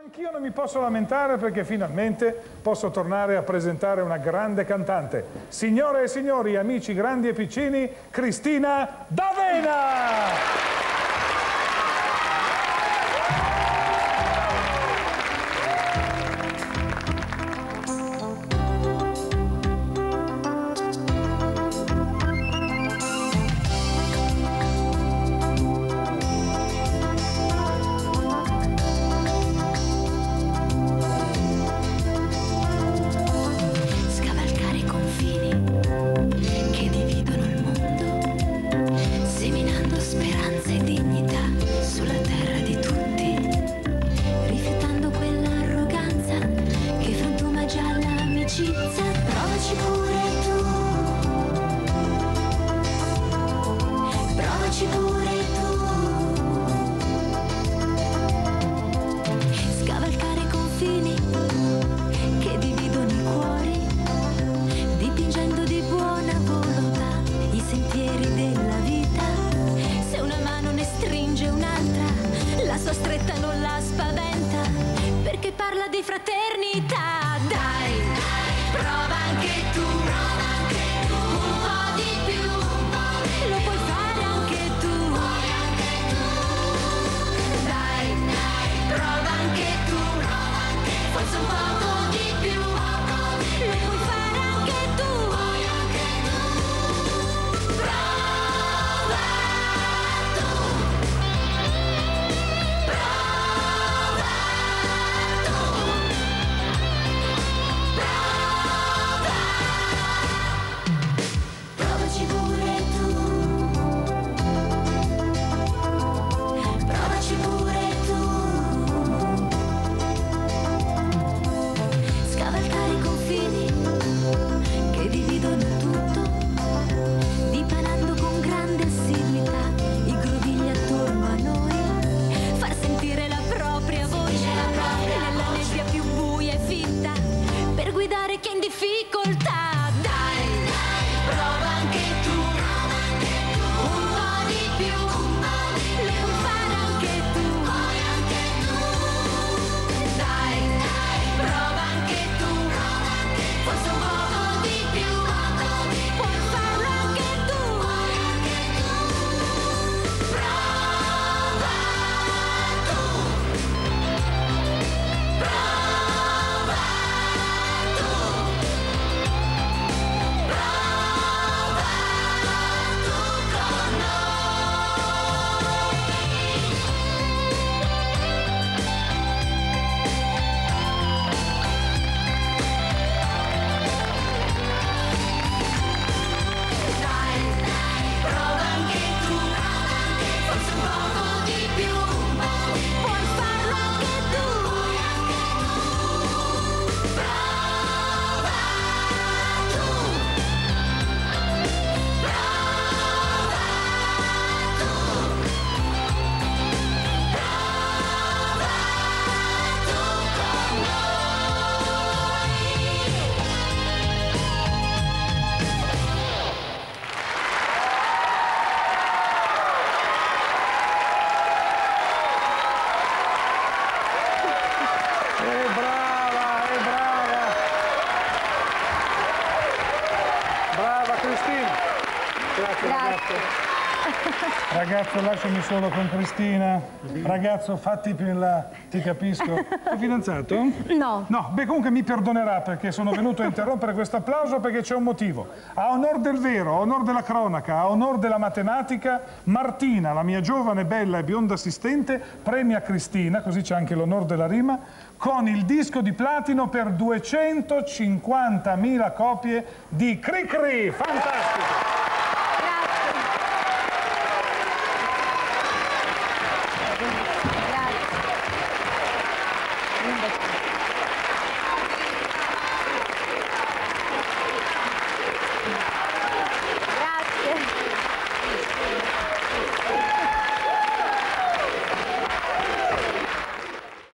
Anch'io non mi posso lamentare perché finalmente posso tornare a presentare una grande cantante. Signore e signori, amici grandi e piccini, Cristina D'Avena! Stringe un'altra, la sua stretta non la spaventa, perché parla di fraternità. Dai, prova Brava Cristina! Grazie, ragazzo. Ragazzo, lasciami solo con Cristina. Ragazzo, fatti più in là, ti capisco. È fidanzato? No. No, beh comunque mi perdonerà perché sono venuto a interrompere questo applauso perché c'è un motivo. A onor del vero, a onor della cronaca, a onor della matematica, Martina, la mia giovane, bella e bionda assistente, premia Cristina, così c'è anche l'onor della rima, con il disco di platino per 250.000 copie di Cri Cri. Fantastico!